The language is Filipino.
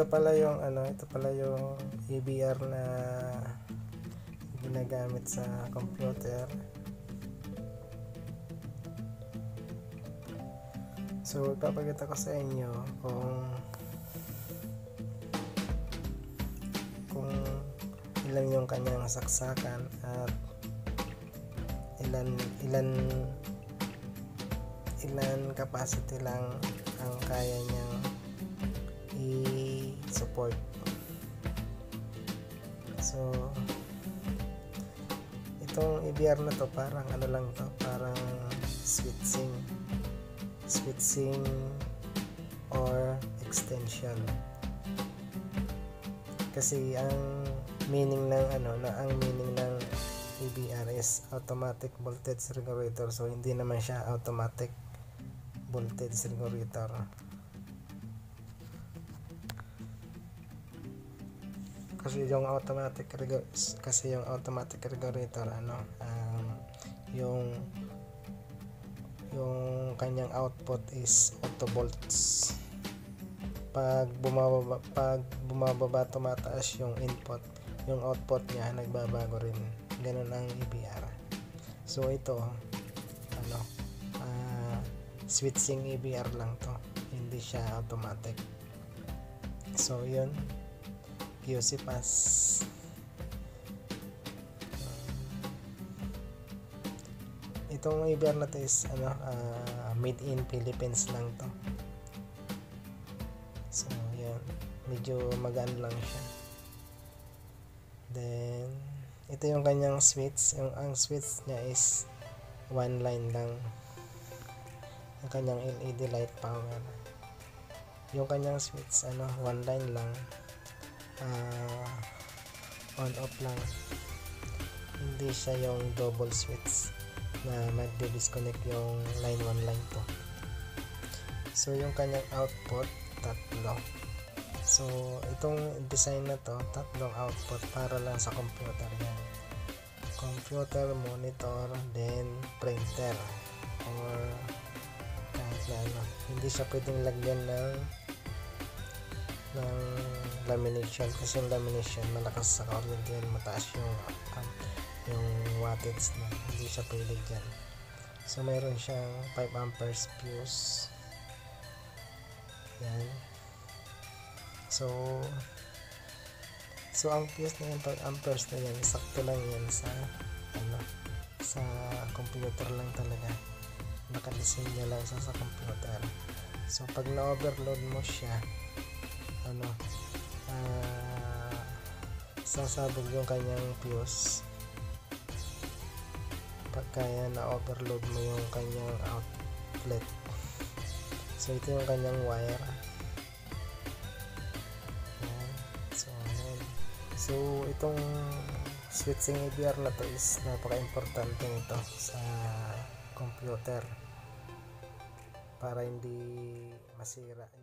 ito pala yung ano, ito pala yung EBR na ginagamit sa computer. So, ipapakita ko sa inyo kung kung ilan yung kanyang saksakan at ilan ilan ilan capacity lang ang kaya niyang i-support so itong EBR na to parang ano lang to parang switching switching or extension. Kasi ang meaning ng ano na ang meaning ng EBR is automatic voltage regulator. So hindi naman siya automatic voltage regulator kasi yung automatic regu- kasi yung automatic regulator ano um, yung yung kanyang output is auto volts pag bumababa pag bumababa tumataas yung input yung output niya nagbabago rin. Ganun ang EBR so ito ano uh, switching EBR lang to. Hindi siya automatic. So yun Pass itong EBR na to is ano uh, made in Philippines lang to. So yun. Medyo magaan lang siya. Then ito yung kanyang switch yung ang switch niya is one line lang. Yung kanyang LED light power. Yung kanyang switch ano one line lang on off lang. Hindi siya yung double switch na magde-disconnect yung line 1 line 2 so yung kanyang output tatlo. So itong design na to tatlong output para lang sa computer yan computer monitor then printer. Or kahit na ano. Hindi siya pwedeng lagyan ng ng lamination kasi yung lamination malakas sa current yan mataas yung um, yung wattage na hindi siya pwede dyan. So mayroon siyang 5 amperes fuse. Yan. So so ang fuse na yung 5 amperes na yan sakto lang yan sa ano sa computer lang talaga. Nakadesign niya lang sa, sa computer. So pag na overload mo siya ano uh, sasabog yung kanyang fuse pagkaya na overload mo yung kanyang outlet so ito yung kanyang wire Ayan. so ayan. so itong switching EBR na to is napaka importante nito sa computer para hindi masira